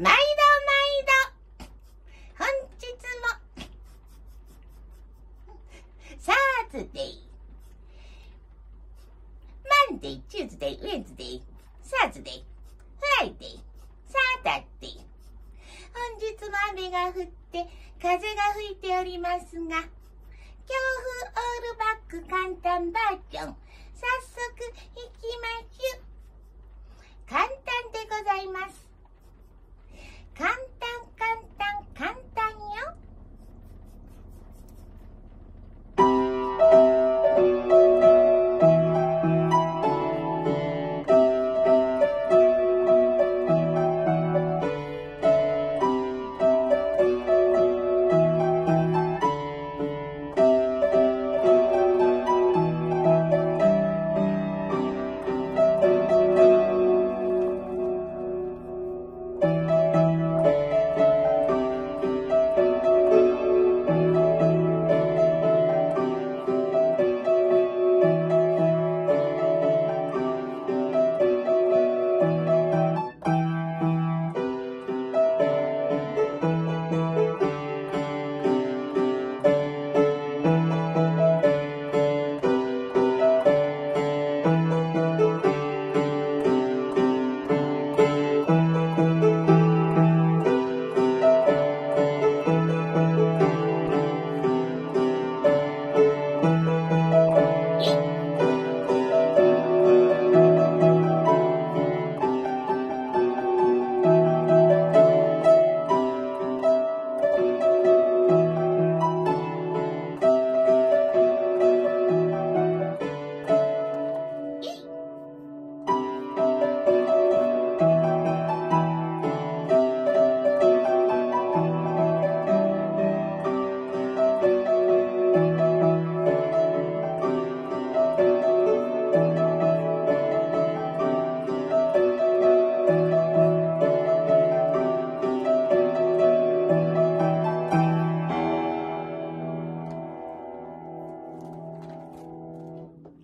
毎度毎度、本日も、 Sunday、Monday、Tuesday、Wednesday、Thursday、Friday、Saturday。本日も雨が降って風が吹いておりますが、強風オールバック簡単バージョン、早速いき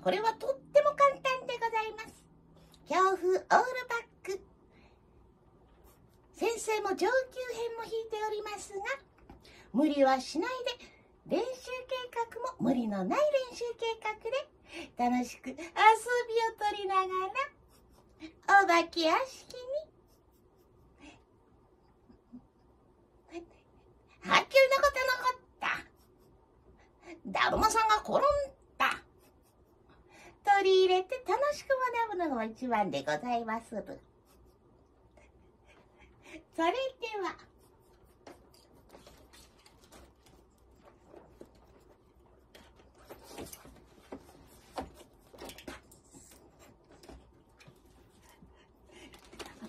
これはとっても簡単でございます。強風オールバック。先生も上級編も弾いておりますが、無理はしないで、練習計画も無理のない練習計画で、楽しく遊びを取りながら、お化け屋敷に、はっきりなことなかった。だるまさんが転ん取り入れて楽しく学ぶのが一番でございます。る。それでは、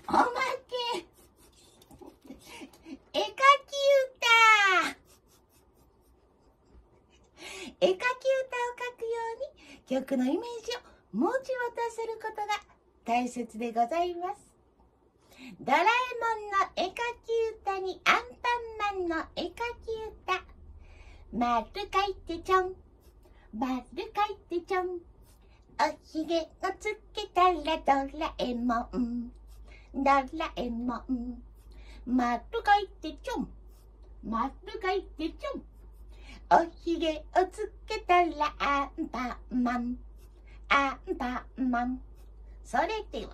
おまけ。絵描き歌。絵描き歌を書くように曲のイメージを文字を出せることが大切でございます。ドラえもんの絵描き歌にアンパンマンの絵描き歌。丸書いてちょん。丸書いてちょん。おひげをつけたらドラえもん。ドラえもん。丸書いてちょん。丸書いてちょん。おひげをつけたらアンパンマン、アンパンマン。それでは。